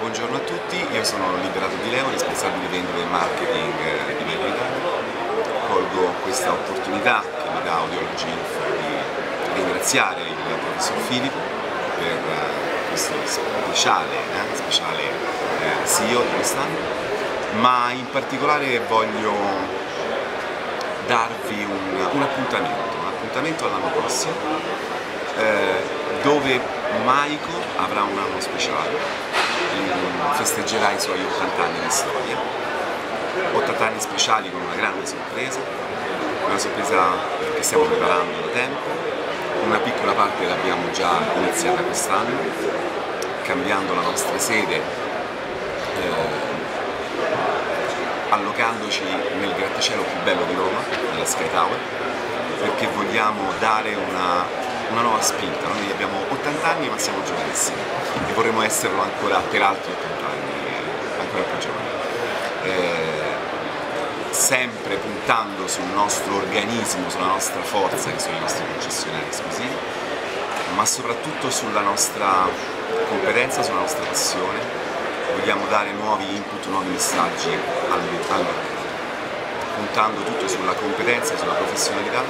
Buongiorno a tutti, io sono Liberato Di Leo, responsabile vendita e marketing eh, di Velvita. Colgo questa opportunità che mi dà Audiology di ringraziare il professor Filippo per eh, questo speciale, eh, speciale eh, CEO di quest'anno, ma in particolare voglio darvi un, un appuntamento, un appuntamento all'anno prossimo eh, dove Maiko avrà un anno speciale festeggerà i suoi 80 anni di storia, 80 anni speciali con una grande sorpresa, una sorpresa che stiamo preparando da tempo, una piccola parte l'abbiamo già iniziata quest'anno, cambiando la nostra sede, eh, allocandoci nel grattacielo più bello di Roma, nella Sky Tower, perché vogliamo dare una, una nuova spinta. Noi abbiamo 80 anni ma siamo giovanissimi e vorremmo esserlo ancora per altri 80 anni, ancora più giovani. Eh, sempre puntando sul nostro organismo, sulla nostra forza che sono i nostri concessionari esclusivi, ma soprattutto sulla nostra competenza, sulla nostra passione. Vogliamo dare nuovi input, nuovi messaggi al, al puntando tutto sulla competenza, sulla professionalità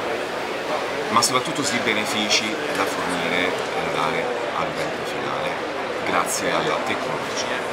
ma soprattutto sui benefici da fornire e da dare all'utente finale grazie alla tecnologia.